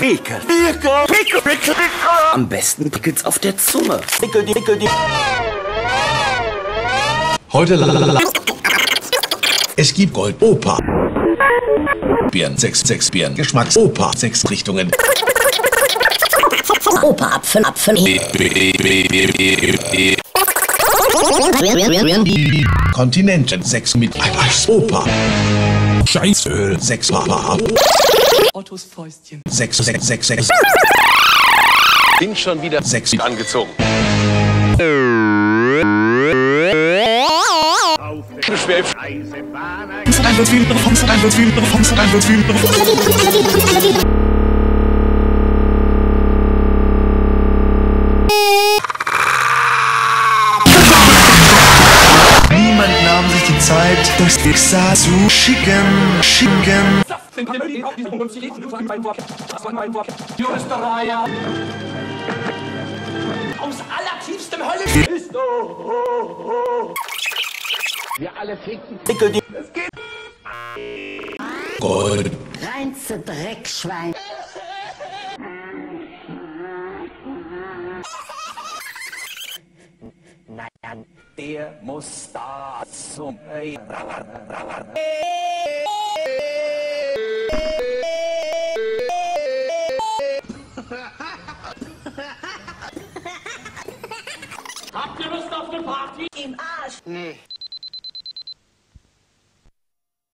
Pickel. Pickel. Pickel. Pickel. Am besten pickelt's auf der Zunge. Pickel, die, pickel, die. Heute la la la. Es gibt Gold Opa. Bieren 6 6 Bieren Geschmacks Opa 6 Richtungen. Opa Apfel, Apfel. Kontinenten 6 mit Eis Opa. Scheißöl 6 Papa. Ottos Fäustchen. 6 6 6 6 Bin schon wieder 6 angezogen. Beschwelft. Das Schicksal zu schicken, schicken. Aus allertiefstem Hölle ist Wir alle ficken. Pickel, die. Gold Reinste Dreckschwein. nayan tia mosta sum ei ralar ralar Habt ihr Lust auf eine Party? Im Arsch! Nee.